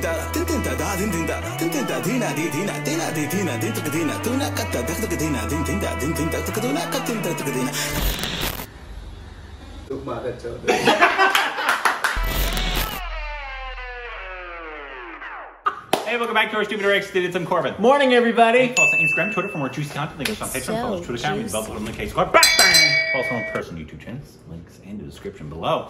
tinta tin tinta da din tinta tin tinta dina di dina dina di dina din tuk dina tuna katta dak tuk dina din tinta din tinta tuk tuna kat tinta tuk dina Hey, welcome back to our Stupid or Executed Tim Korbin. Morning, everybody. Follow us on Instagram, Twitter for more juicy content. Link us on Patreon. Follow us so Twitter account. Use the juicy. bell button in the case. Bang! bang. Follow us on personal YouTube channels. Links in the description below.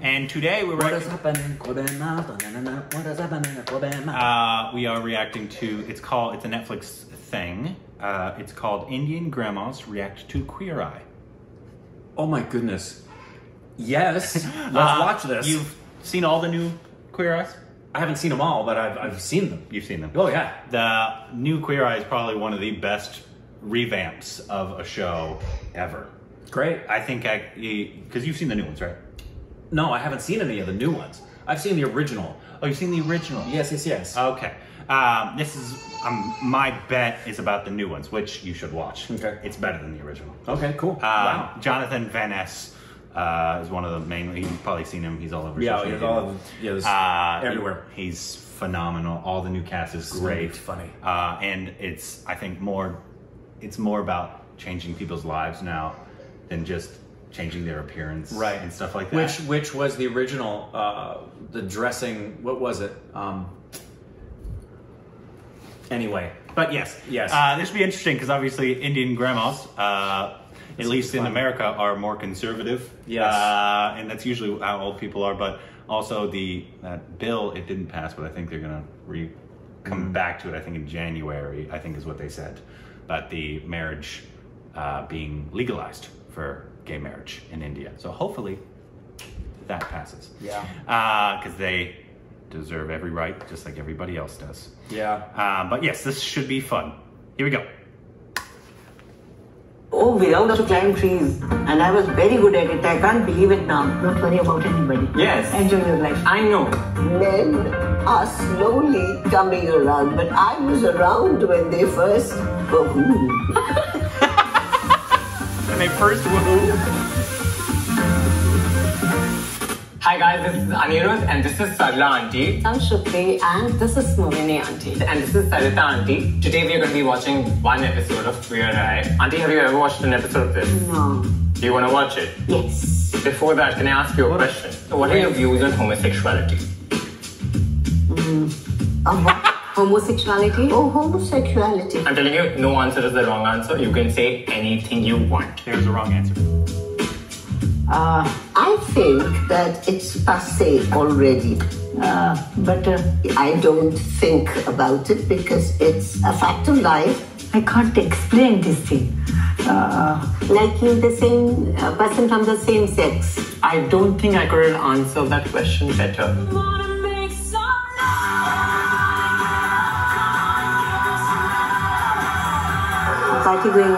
And today we What is were happening, Kobema? What is happening, Kobema? uh, we are reacting to. It's called. It's a Netflix thing. Uh, it's called Indian Grandmas React to Queer Eye. oh my goodness. Yes. Let's Uh, watch this. You've seen all the new Queer Eyes. I haven't seen them all, but I've, I've seen them. You've seen them. Oh, yeah. The new Queer Eye is probably one of the best revamps of a show ever. Great. I think I because you've seen the new ones, right? No, I haven't seen any of the new ones. I've seen the original. Oh, you've seen the original. Yes, yes, yes. Okay. Um, this is um, my bet is about the new ones, which you should watch. Okay. It's better than the original. okay, cool. Um, wow. Jonathan Van Ness uh, is one of the main. You've probably seen him. He's all over. Yeah, he's all over- yeah, Uh, everywhere. he- he's phenomenal. All the new cast is great. Funny. Uh, and it's I think more. It's more about changing people's lives now than just changing their appearance, Right. and stuff like that. Which which was the original? Uh, the dressing. What was it? Um. Anyway, But yes, Yes. Uh, this would be interesting because obviously Indian grandmas, uh, at least in. America, are more conservative. Yes. uh, and that's usually how old people are. But also the that bill it didn't pass, but I think they're gonna re come Mm. back to it. I think in January, I think is what they said. about the marriage uh, being legalized for gay marriage in India, so hopefully that passes. Yeah. because they deserve every right, just like everybody else does. yeah. Um, but yes, this should be fun. Here we go. Oh, we learned to climb trees, and I was very good at it. I can't believe it now. Don't worry about anybody. Yes. Enjoy your life. I know. Men are slowly coming around, but I was around when they first. Oh, When they first woohoo. Hi guys, this is Anirudh and this is Sarla Auntie I'm Shruti and this is Movini Auntie. and this is Sarita Auntie. Today we are going to be watching one episode of Queer Eye. Auntie, have you ever watched an episode of this? no. Do you want to watch it? Yes. Before that, can I ask you a question? What are your views on homosexuality? Of what? Homosexuality? Oh, homosexuality. I'm telling you, no answer is the wrong answer. You can say anything you want. There's the wrong answer. Uh, I think that it's passe already. Uh, but uh, I don't think about it because it's a fact of life. I can't explain this thing. Uh, liking the same uh, person from the same sex. I don't think I could answer that question better. Party going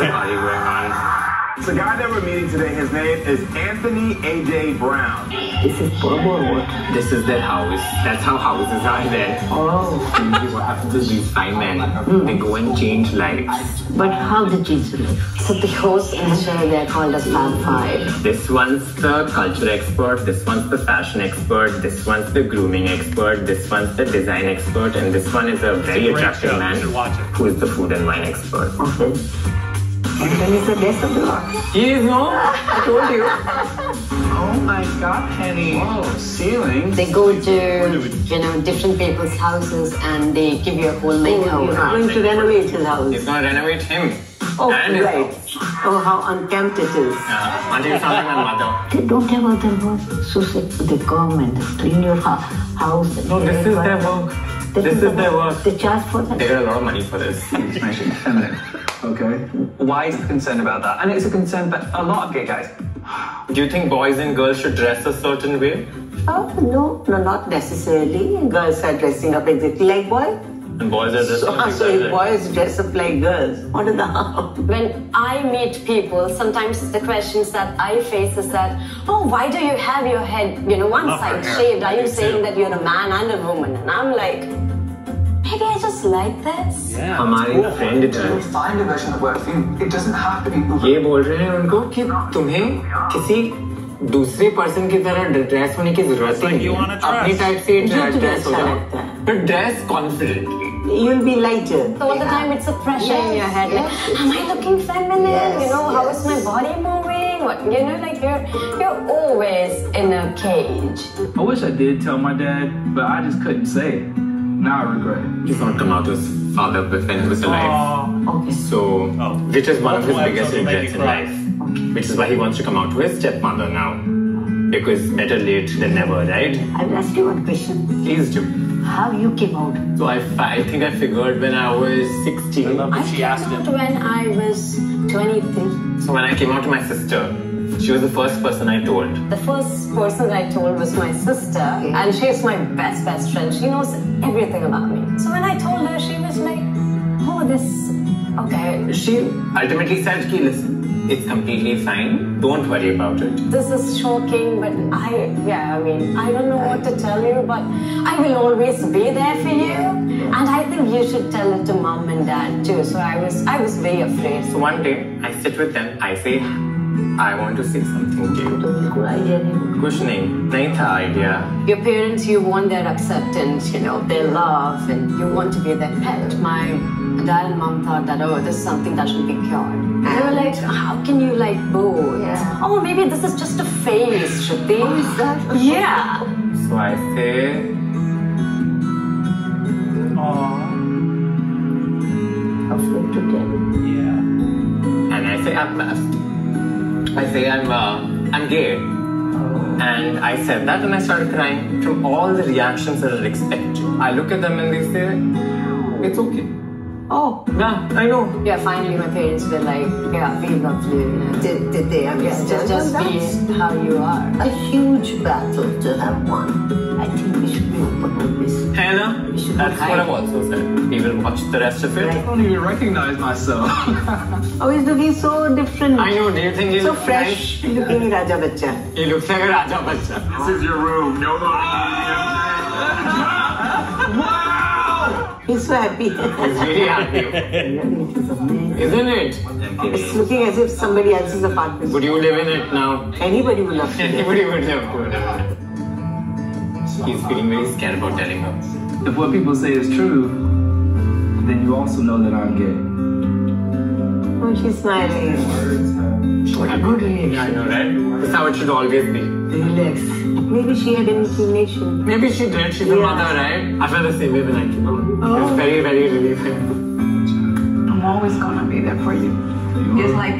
a party going on. The guy that we're meeting today, his name is Anthony AJ Brown. This is Bobo or what? This is their house. That's how houses are there. Oh. Usually what happens is these five men, they go and change lives. But how did you do it? So the hosts in the show they're called as Fab Five. This one's the culture expert, this one's the fashion expert, this one's the grooming expert, this one's the design expert, and this one is a very great attractive man watch who is the food and wine expert. Okay. Anthony is the best of the lot. He is no, I told you. Oh my god, Penny. Whoa, ceiling. They go to you know different people's houses and they give you a whole Oh, you're makeover. going to renovate his house. He's gonna renovate him. Oh, and right. Oh, how unkempt it is. Uh, until you sound like my mother. They don't have other work. So say they come and they clean your hou- house. No, this is their work. This is their work. They charge for that. They get a lot of money for this. It's nice and feminine. Okay. Why is he concerned about that? And it's a concern that a lot of gay guys. Do you think boys and girls should dress a certain way? Oh, no, no, not necessarily. Girls are dressing up exactly like boys. And boys are dressing So, up so if exactly- boys dress up like girls, what what is the harm? When I meet people, sometimes the questions that I face is that, oh, why do you have your head, you know, one Love her side shaved? Are you saying too. that you're a man and a woman? And I'm like, maybe I just like this. हमारी friend है Find a version that works for you. It doesn't have to be. ये बोल रहे हैं उनको कि तुम्हें किसी दूसरे पर्सन की तरह ड्रेस होने की जरूरत ही like नहीं you है wanna dress. अपनी टाइप से जो तुम्हें ड्रेस हो अच्छा जाओ लगता है। but dress confidently You'll be lighter. So all the time it's a pressure in your head. Like, Yes, am I looking feminine? Yes, you know, how is yes. my body moving? What you know, like you're you're always in a cage. I wish I did tell my dad, but I just couldn't say it. Now I regret it. he's not come out to his father when he was alive Okay. so Oh. which is one of his biggest episodes will make regrets in life which is why he wants to come out to his stepmother now because better late than never right I'll ask you one question. please do How you came out? so I, I think I figured when I was 16 I She came asked out him. when I was 23. So when I came out to my sister, she was the first person I told. The first person I told was my sister, and she's my best best friend. She knows everything about me. So when I told her, she was like, "Oh, this, okay, She ultimately said, "Ki listen, it's completely fine. Don't worry about it." this is shocking, but I, yeah, I mean, I don't know what to tell you, but I will always be there for you. And I think you should tell it to mom and dad too. So I was, I was very afraid. So one day I sit with them. I say, "I want to say something to you." तो बिल्कुल idea नहीं कुछ नहीं नहीं था idea. Your parents, you want their acceptance, you know, their love, and you want to be their pet. My dad and mom thought that, oh, this is something that should be cured. They were like, how can you like both? Yeah. Oh, maybe this is just a phase, Shruti. Oh, is that? Yeah. So I say, Afraid to tell. Yeah. and I say I'm I say I'm uh, I'm gay. And I said that and I started crying from all the reactions that are expected. I look at them and they say, it's okay. Oh, Yeah, I know. Yeah, finally my parents were like, yeah, we love you. you know. did, did they Yeah, understand? just, just be how you are. a huge battle to have won. I think we should be open with this. Hannah, should that's not what. I've also said. We will watch the rest of it. I don't even recognize myself. Oh, he's looking so different. I know, do you think he's So looks fresh. Looking Raja Bachcha. Like, he looks like a Raja Bachcha. this is your room. No ah! He's so happy. He's really happy. Really, it is amazing. Isn't it? It's looking as if somebody else's apartment. Would you live in it now? Anybody would love to. live. Anybody would love to live in it. He's feeling very scared about telling her. If what people say is true, then you also know that I'm gay. Oh, she's smiling. What a good I know, right? That's how it should always be. Relax. Maybe she had an inclination. Maybe she did. She's a Yeah. mother, right? I felt the same way when I came out. It's very, very relieving. I'm always gonna be there for you. Just like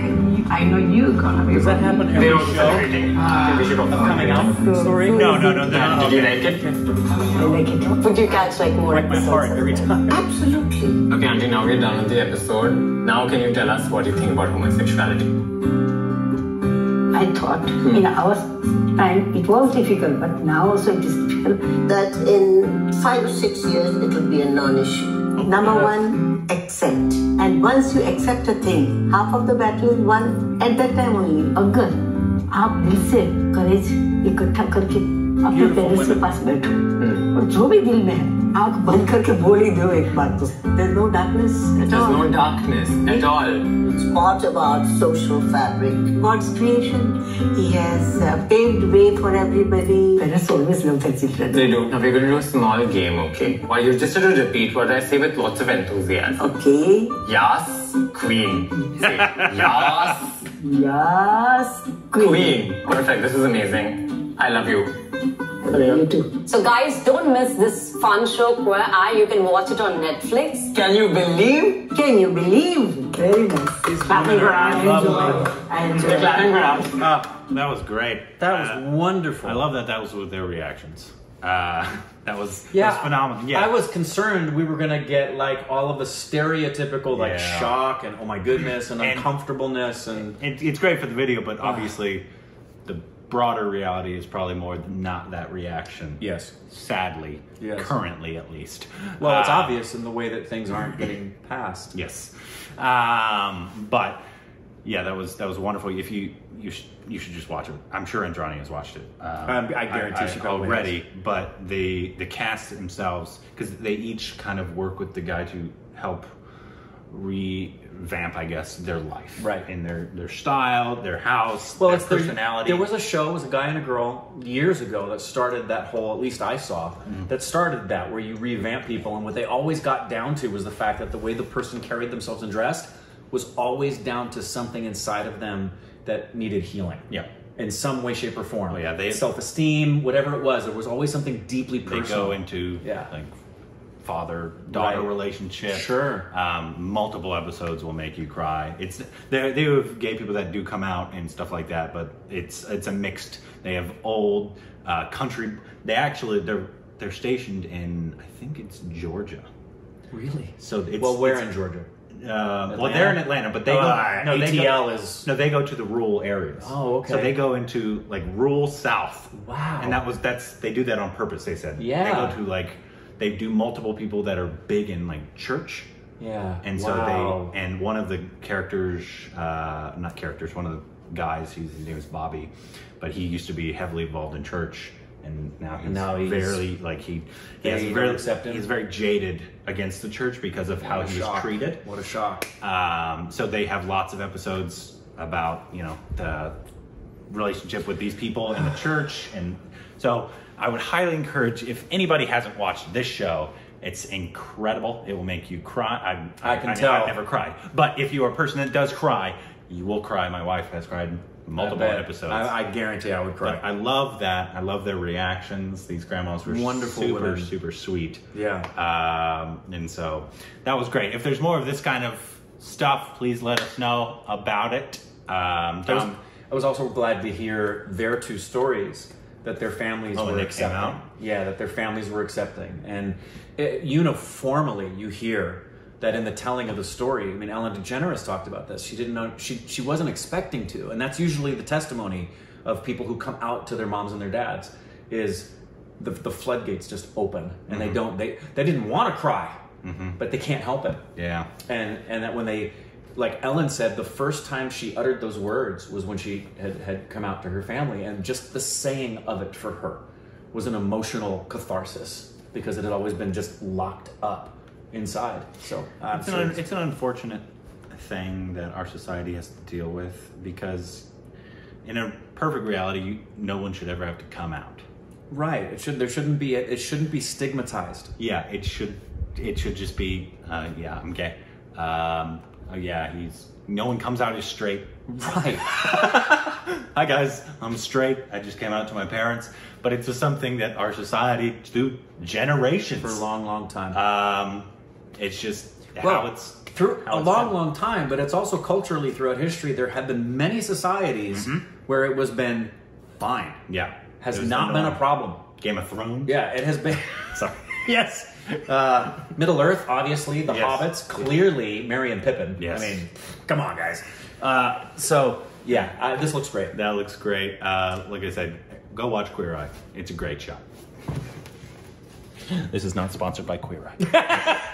I know you're gonna be. Does that happen every They're also show? celebrating. Maybe we should also Coming out story? No, no, no. no, Did you like it? I like it. Would you catch like more Break my heart episodes? every time. Absolutely. Okay, Auntie, now we're done with the episode. Now can you tell us what you think about homosexuality? I thought in our time it was difficult, but now also it is difficult. That in five or six years it will be a non-issue. Number one, accept. And once you accept a thing, half of the battle is won at that time only. अगर आप दिल से करेज इकट्ठा करके अपने parents के पास बैठो और जो भी दिल में है आंख बंद करके बोल ही दो एक बात तो There's no darkness at There's all. no darkness at all. It's part of our social fabric. God's creation, He has uh, paved way for everybody. Parents always love the children They do. Now we're going to do a small game, okay? Or you just have to repeat what I say with lots of enthusiasm. Okay. Yes, queen. Say, yes, yes queen. Perfect. This is amazing. I love you. YouTube. So guys, don't miss this fun show Queer Eye. Ah, you can watch it on Netflix. Can you believe? Can you believe? Very nice. It's clapping clapping ah, that was great. That was uh, wonderful. I love that. That was with their reactions. Uh, that was yeah that was phenomenal. Yeah, I was concerned we were gonna get like all of the stereotypical like yeah. shock and oh my goodness and, and uncomfortableness and it, it's great for the video, but obviously. Uh broader reality is probably more than not that reaction. yes. Sadly, Yes. currently at least. Well, it's Uh, obvious in the way that things aren't getting passed. Yes, um, but yeah, that was that was wonderful. If you you sh- you should just watch it. I'm sure Andrani has watched it. Um, Um, I guarantee she probably already. But the the cast themselves, because they each kind of work with the guy to help revamp, I guess, their life, Right. in their their style, their house, well, their it's personality. There was a show, it was a guy and a girl years ago that started that whole. At least I saw Mm-hmm. that started that where you revamp people, and what they always got down to was the fact that the way the person carried themselves and dressed was always down to something inside of them that needed healing. Yeah. In some way, shape, or form. Oh, yeah, they- self-esteem, whatever it was, there was always something deeply they go into Yeah. like father daughter Right. relationship. Sure. Um, multiple episodes will make you cry. It's they they have gay people that do come out and stuff like that, but it's it's a mixed. They have old uh, country. They actually they're they're stationed in I think it's Georgia. Really? So it's well, where it's- in Georgia? Uh, well, they're in Atlanta, but they Oh, go, no, they ATL go, is- no, they go to the rural areas. Oh, okay. So they go into like rural South. Wow. And that was that's they do that on purpose. They said. Yeah. They go to like they do multiple people that are big in like church, Yeah. and so Wow. they and one of the characters, uh, not characters, one of the guys, his name is Bobby, but he used to be heavily involved in church. And now he's, now he's very like he, he has very acceptant. he's very jaded against the church because of how What a he was shock. treated. What a shock. Um, so they have lots of episodes about you know the relationship with these people in the church, and so I would highly encourage if anybody hasn't watched this show. It's incredible. It will make you cry. I, I can I, tell. I've never cried, but if you are a person that does cry, you will cry. My wife has cried multiple episodes. I, I guarantee I would cry. But I love that. I love their reactions. These grandmas were Wonderful super, women. super sweet. Yeah. Um, and so that was great. If there's more of this kind of stuff, please let us know about it. Um, I was, Tom, I was also glad to hear their two stories that their families Oh, were when they came accepting. out? Yeah, that their families were accepting, and it, uniformly you hear that in the telling of the story. I mean, Ellen DeGeneres talked about this. She didn't know she she wasn't expecting to, and that's usually the testimony of people who come out to their moms and their dads is the, the floodgates just open and they don't they they didn't want to cry, but they can't help it yeah. and and that when they like ellen said the first time she uttered those words was when she had, had come out to her family and just the saying of it for her was an emotional catharsis because it had always been just locked up inside so It's an, it's- an unfortunate thing that our society has to deal with because in a perfect reality, no one should ever have to come out. right it should there shouldn't be it shouldn't be stigmatized Yeah, it should. It should just be. Uh, yeah, I'm gay. Um, oh yeah, he's. No one comes out as straight. right Hi guys, I'm straight. I just came out to my parents, but it's just something that our society, through generations, for a long long time Um, it's just Well, how it's through how a it's long, done. long time, but it's also culturally throughout history. There have been many societies where it was been fine, Yeah, has not been a problem. Game of Thrones. Yeah, it has been. sorry. yes. Uh, Middle Earth, obviously, the Yes. Hobbits, clearly Merry and Pippin. Yes. I mean, come on, guys. Uh, so, yeah, uh, this looks great. That looks great. Uh, like I said, go watch Queer Eye. It's a great show. This is not sponsored by Queer Eye.